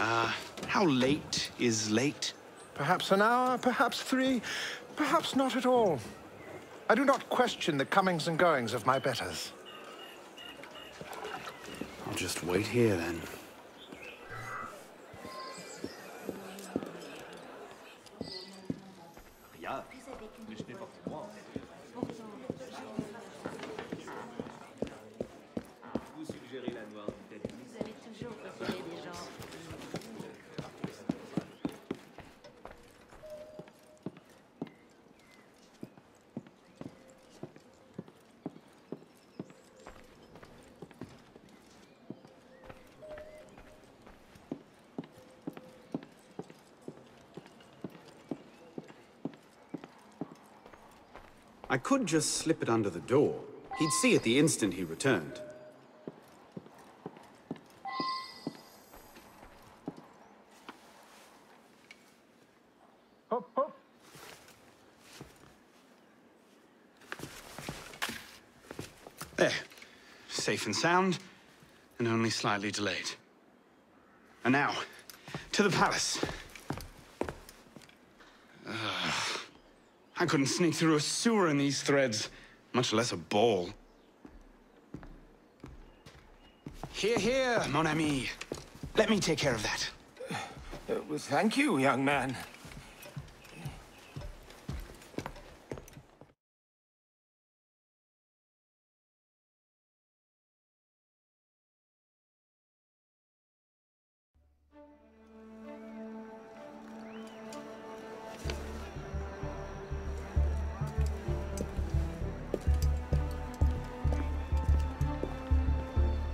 Uh, how late is late? Perhaps an hour, perhaps three, perhaps not at all. I do not question the comings and goings of my betters. I'll just wait here, then. I could just slip it under the door. He'd see it the instant he returned. There. Safe and sound, and only slightly delayed. And now, to the palace. I couldn't sneak through a sewer in these threads, much less a ball. Here, here, mon ami. Let me take care of that. Uh, well, thank you, young man.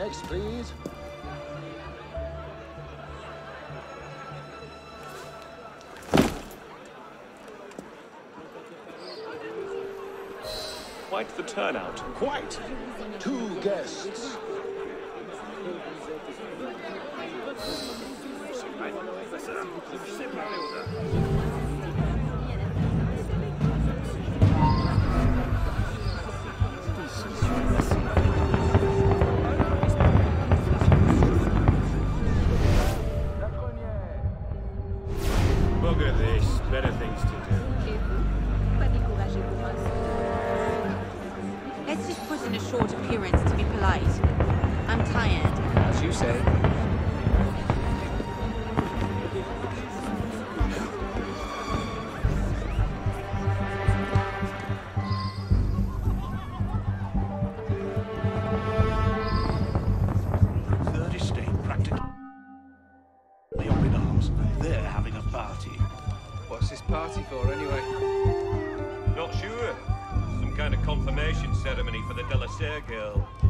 Next, please. Quite the turnout. Quite. Two guests. Delasair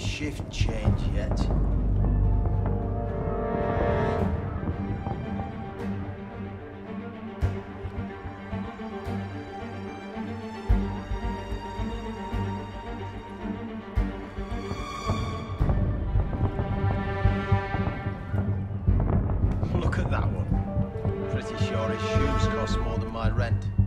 shift change yet. Look at that one. Pretty sure his shoes cost more than my rent.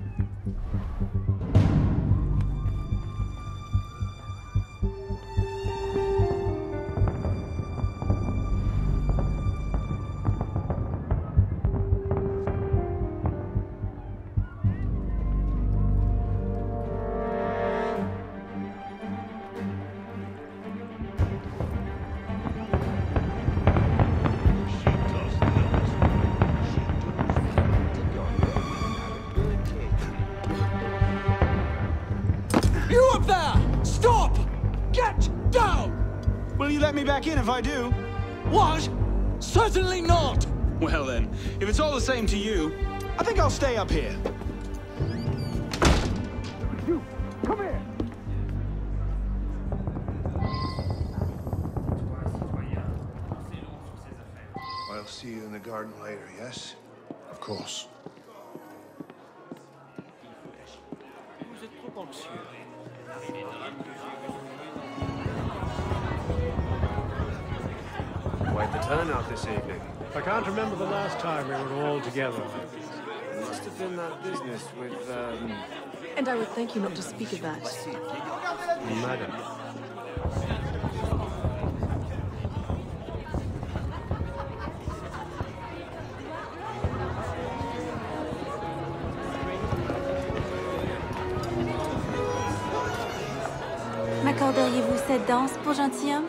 Back in if I do? What? Certainly not! Well then, if it's all the same to you, I think I'll stay up here. You, come here! I'll see you in the garden later, yes? Of course. Turnout this evening. I can't remember the last time we were all together. It must have been that business with, um, And I would thank you not to speak of that. Madam. M'accorderiez-vous cette danse pour gentilhomme?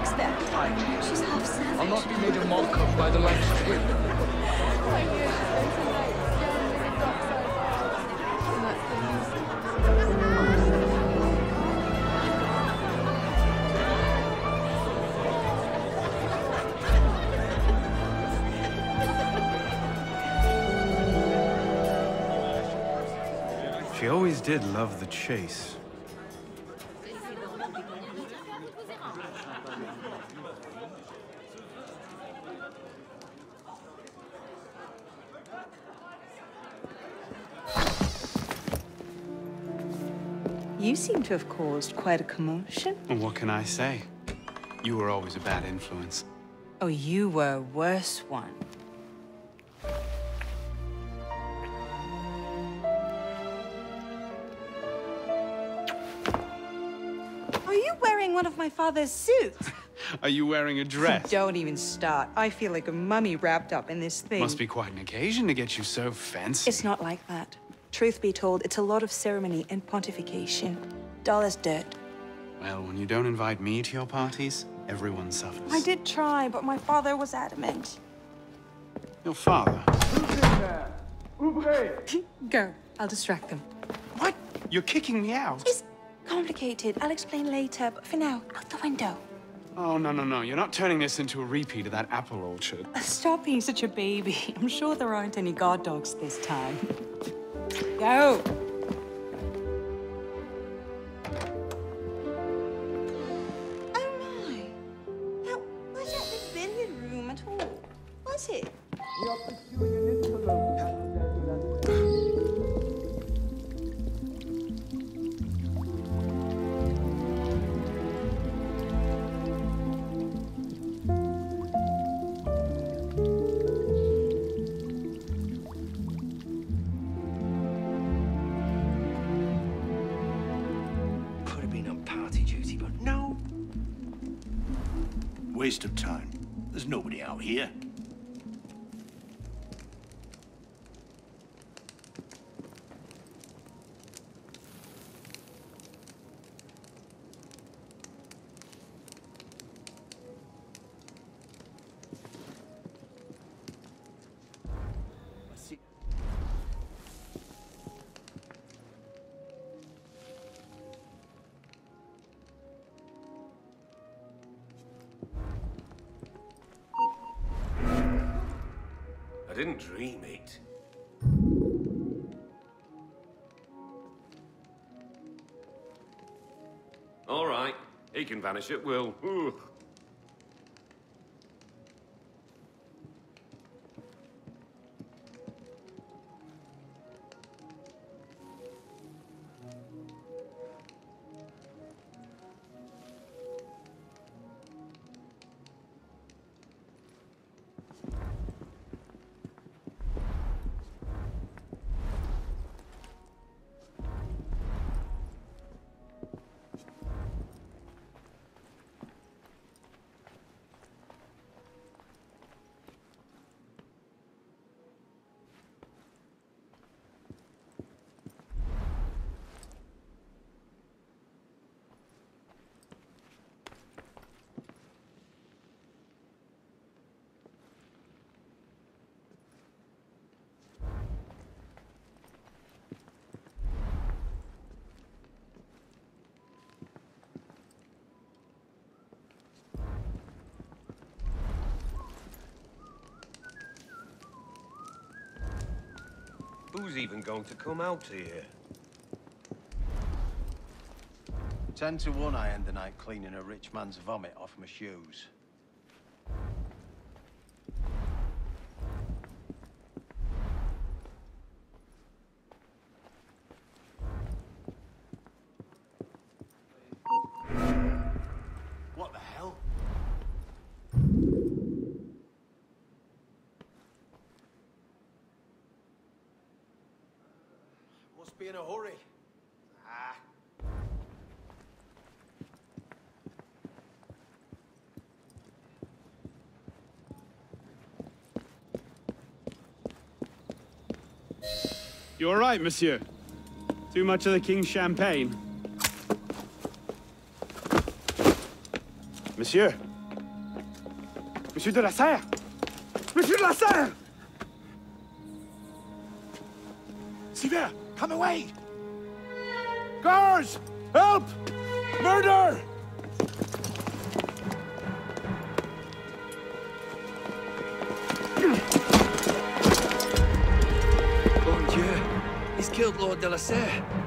Expect? She's half savage. I'll not be made a mock of by the likes of him. She always did love the chase. You seem to have caused quite a commotion. Well, what can I say? You were always a bad influence. Oh, you were a worse one. Wearing one of my father's suits? Are you wearing a dress? Don't even start. I feel like a mummy wrapped up in this thing. Must be quite an occasion to get you so fancy. It's not like that. Truth be told, it's a lot of ceremony and pontification. Dull as dirt. Well, when you don't invite me to your parties, everyone suffers. I did try, but my father was adamant. Your father? Go. I'll distract them. What? You're kicking me out? It's complicated. I'll explain later, but for now, out the window. Oh, no, no, no. You're not turning this into a repeat of that apple orchard. Uh, stop being such a baby. I'm sure there aren't any guard dogs this time. Go. Oh my. That wasn't the billiard room at all, was it? Waste of time. There's nobody out here. Didn't dream it. All right, he can vanish at will. Ugh. Who's even going to come out here? Ten to one I end the night cleaning a rich man's vomit off my shoes. Be in a hurry. Ah. You all right, monsieur? Too much of the king's champagne? Monsieur? Monsieur de la Serre? Monsieur de la Serre! Come away! Guards! Help! Murder! Bon Dieu, he's killed Lord de la Serre.